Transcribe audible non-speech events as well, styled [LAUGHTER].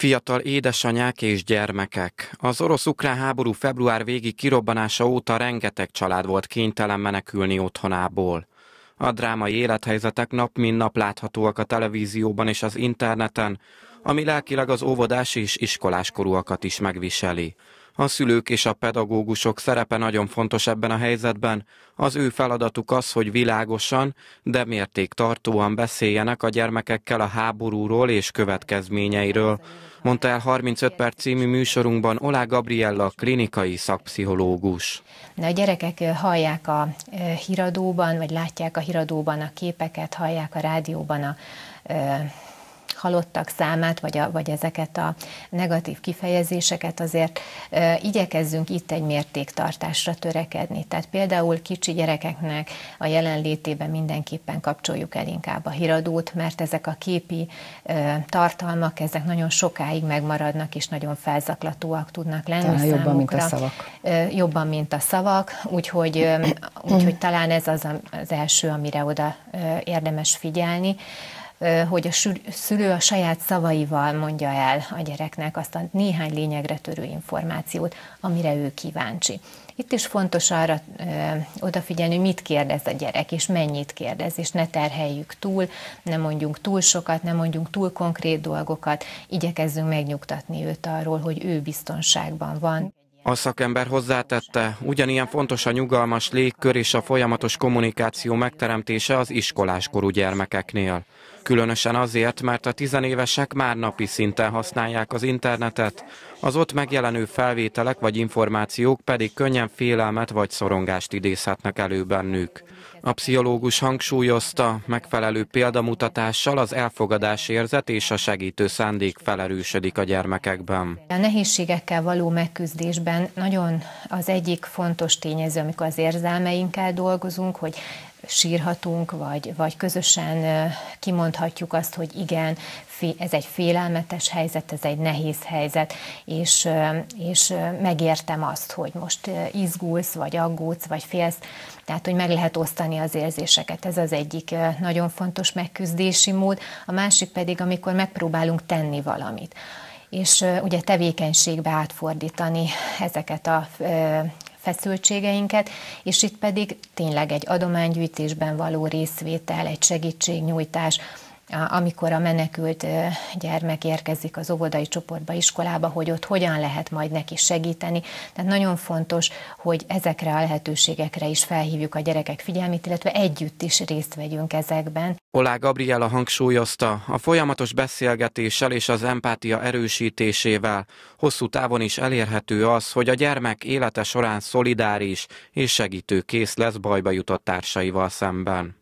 Fiatal édesanyák és gyermekek. Az orosz-ukrán háború február végi kirobbanása óta rengeteg család volt kénytelen menekülni otthonából. A drámai élethelyzetek nap mint nap láthatóak a televízióban és az interneten, ami lelkileg az óvodás és iskolás korúakat is megviseli. A szülők és a pedagógusok szerepe nagyon fontos ebben a helyzetben. Az ő feladatuk az, hogy világosan, de mértéktartóan beszéljenek a gyermekekkel a háborúról és következményeiről, mondta el 35 perc című műsorunkban Olá Gabriella, klinikai szakpszichológus. A gyerekek hallják a híradóban, vagy látják a híradóban a képeket, hallják a rádióban a halottak számát, vagy, a, vagy ezeket a negatív kifejezéseket, azért e, igyekezzünk itt egy mértéktartásra törekedni. Tehát például kicsi gyerekeknek a jelenlétében mindenképpen kapcsoljuk el inkább a híradót, mert ezek a képi e, tartalmak, ezek nagyon sokáig megmaradnak, és nagyon felzaklatóak tudnak lenni talán számukra. jobban, mint a szavak. E, jobban, mint a szavak, úgyhogy, [CLEARS THROAT] úgyhogy talán ez az az első, amire oda érdemes figyelni hogy a szülő a saját szavaival mondja el a gyereknek azt a néhány lényegre törő információt, amire ő kíváncsi. Itt is fontos arra ö, odafigyelni, hogy mit kérdez a gyerek, és mennyit kérdez, és ne terheljük túl, ne mondjunk túl sokat, ne mondjunk túl konkrét dolgokat, igyekezzünk megnyugtatni őt arról, hogy ő biztonságban van. A szakember hozzátette, ugyanilyen fontos a nyugalmas légkör és a folyamatos kommunikáció megteremtése az iskoláskorú gyermekeknél. Különösen azért, mert a tizenévesek már napi szinten használják az internetet, az ott megjelenő felvételek vagy információk pedig könnyen félelmet vagy szorongást idézhetnek elő bennük. A pszichológus hangsúlyozta, megfelelő példamutatással az elfogadás érzet és a segítő szándék felerősödik a gyermekekben. A nehézségekkel való megküzdésben nagyon az egyik fontos tényező, amikor az érzelmeinkkel dolgozunk, hogy sírhatunk, vagy, vagy közösen kimondhatjuk azt, hogy igen, ez egy félelmetes helyzet, ez egy nehéz helyzet, és, és megértem azt, hogy most izgulsz, vagy aggódsz, vagy félsz, tehát, hogy meg lehet osztani az érzéseket. Ez az egyik nagyon fontos megküzdési mód. A másik pedig, amikor megpróbálunk tenni valamit és ugye tevékenységbe átfordítani ezeket a feszültségeinket, és itt pedig tényleg egy adománygyűjtésben való részvétel, egy segítségnyújtás, amikor a menekült gyermek érkezik az óvodai csoportba, iskolába, hogy ott hogyan lehet majd neki segíteni. Tehát nagyon fontos, hogy ezekre a lehetőségekre is felhívjuk a gyerekek figyelmét, illetve együtt is részt vegyünk ezekben. Olá Gabriela hangsúlyozta, a folyamatos beszélgetéssel és az empátia erősítésével hosszú távon is elérhető az, hogy a gyermek élete során szolidáris és segítőkész lesz bajba jutott társaival szemben.